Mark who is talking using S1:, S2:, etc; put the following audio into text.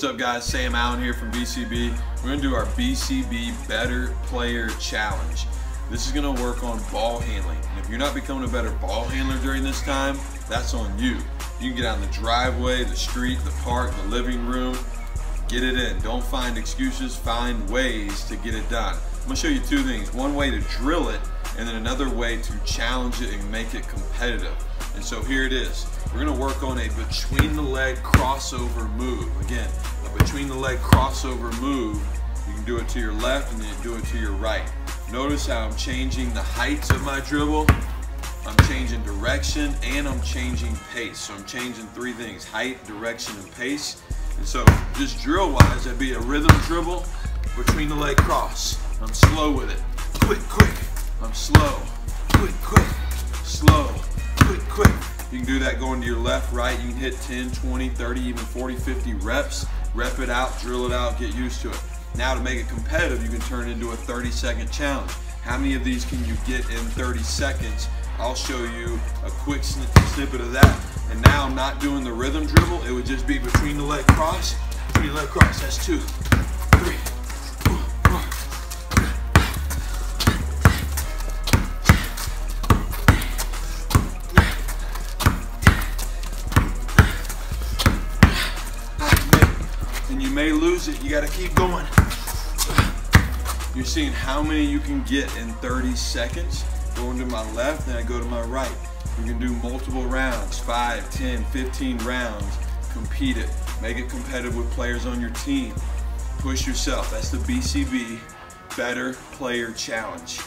S1: What's up guys, Sam Allen here from BCB. We're gonna do our BCB Better Player Challenge. This is gonna work on ball handling. And if you're not becoming a better ball handler during this time, that's on you. You can get out in the driveway, the street, the park, the living room, get it in. Don't find excuses, find ways to get it done. I'm gonna show you two things. One way to drill it, and then another way to challenge it and make it competitive. And so here it is. We're gonna work on a between the leg crossover move. Again, a between the leg crossover move. You can do it to your left and then do it to your right. Notice how I'm changing the heights of my dribble. I'm changing direction and I'm changing pace. So I'm changing three things, height, direction, and pace. And so just drill wise, that'd be a rhythm dribble between the leg cross. I'm slow with it. You can do that going to your left, right. You can hit 10, 20, 30, even 40, 50 reps. Rep it out, drill it out, get used to it. Now to make it competitive, you can turn it into a 30 second challenge. How many of these can you get in 30 seconds? I'll show you a quick snippet of that. And now I'm not doing the rhythm dribble. It would just be between the leg cross, between the leg cross. That's two, and you may lose it. You got to keep going. You're seeing how many you can get in 30 seconds. Going to my left, then I go to my right. You can do multiple rounds, 5, 10, 15 rounds. Compete it. Make it competitive with players on your team. Push yourself. That's the BCB Better Player Challenge.